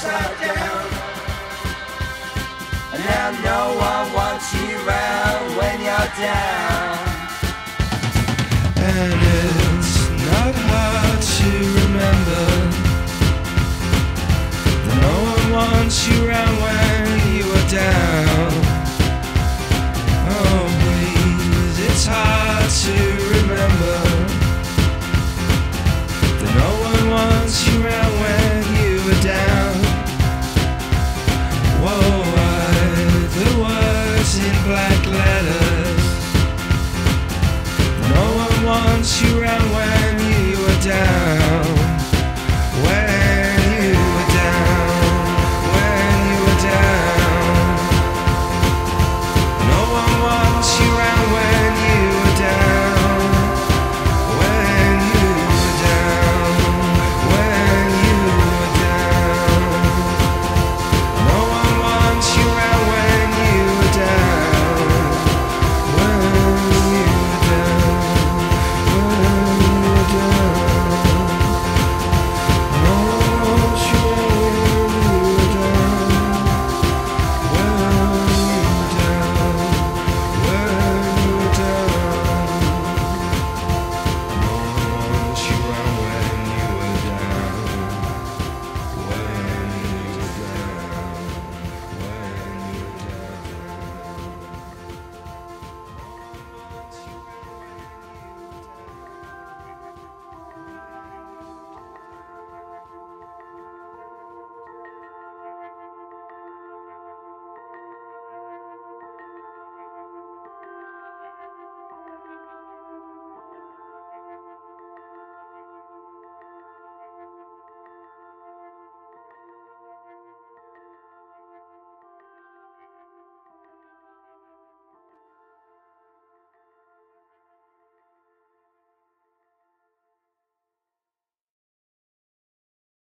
upside down. And now no one wants you round when you're down. And it's not hard to remember that no one wants you round when you are down. 情。